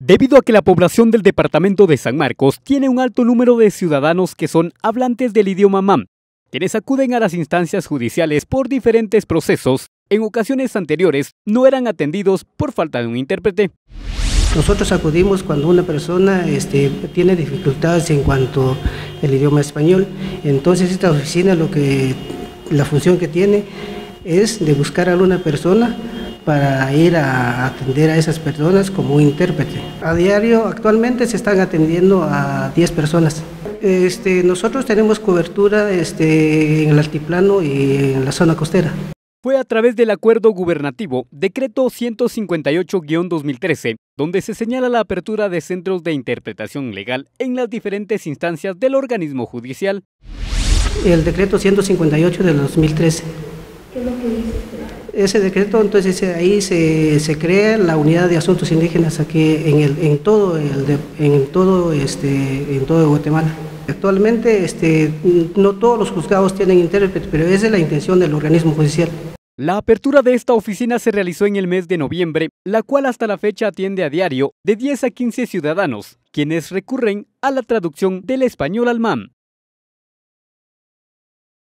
Debido a que la población del departamento de San Marcos tiene un alto número de ciudadanos que son hablantes del idioma MAM, quienes acuden a las instancias judiciales por diferentes procesos, en ocasiones anteriores no eran atendidos por falta de un intérprete. Nosotros acudimos cuando una persona este, tiene dificultades en cuanto al idioma español, entonces esta oficina lo que la función que tiene es de buscar a una persona para ir a atender a esas personas como un intérprete. A diario actualmente se están atendiendo a 10 personas. Este, nosotros tenemos cobertura este, en el altiplano y en la zona costera. Fue a través del acuerdo gubernativo, decreto 158-2013, donde se señala la apertura de centros de interpretación legal en las diferentes instancias del organismo judicial. El decreto 158 del 2013. ¿Qué es lo que dice? Ese decreto, entonces ahí se, se, crea la unidad de asuntos indígenas aquí en, el, en todo el en todo este en todo Guatemala. Actualmente este, no todos los juzgados tienen intérprete, pero esa es la intención del organismo judicial. La apertura de esta oficina se realizó en el mes de noviembre, la cual hasta la fecha atiende a diario de 10 a 15 ciudadanos, quienes recurren a la traducción del español al MAM.